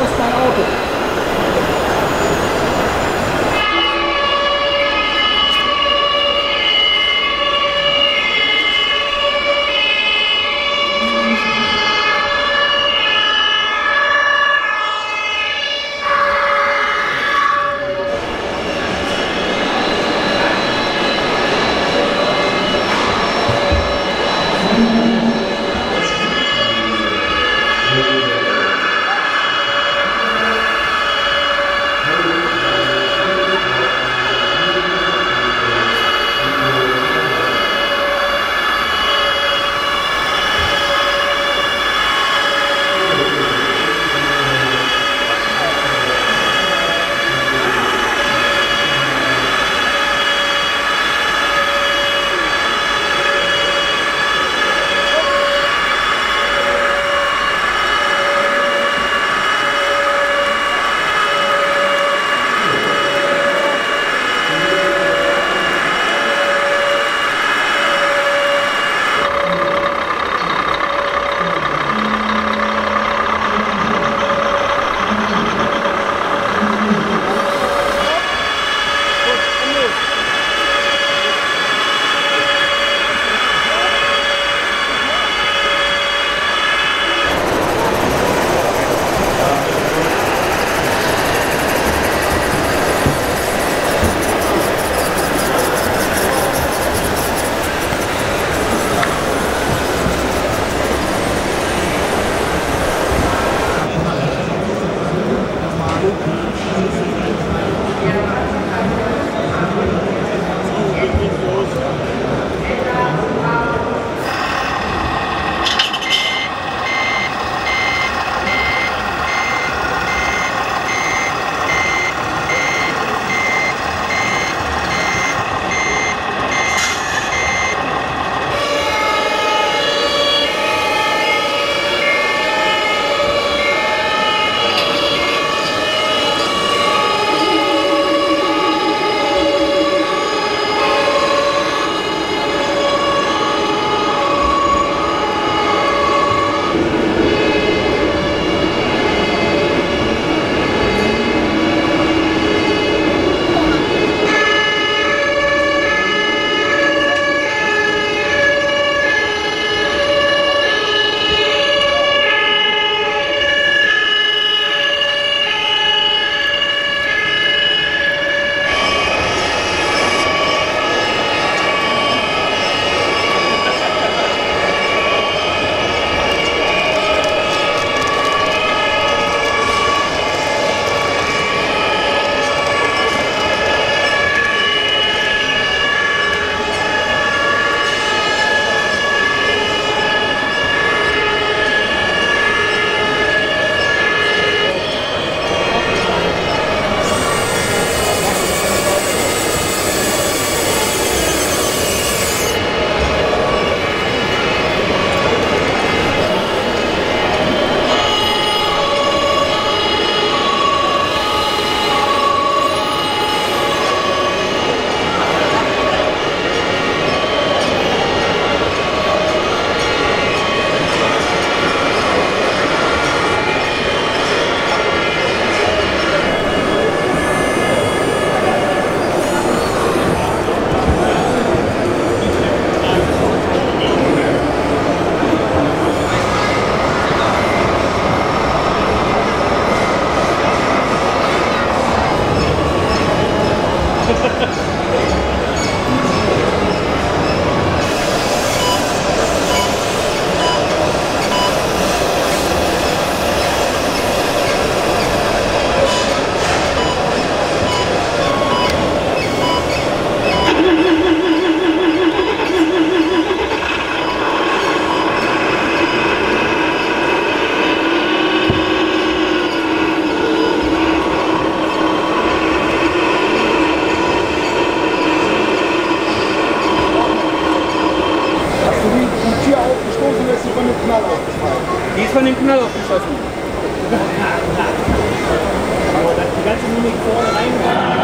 das dein Auto? はい。